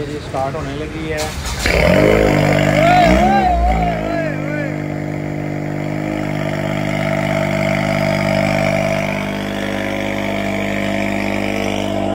ये स्टार्ट होने लगी है।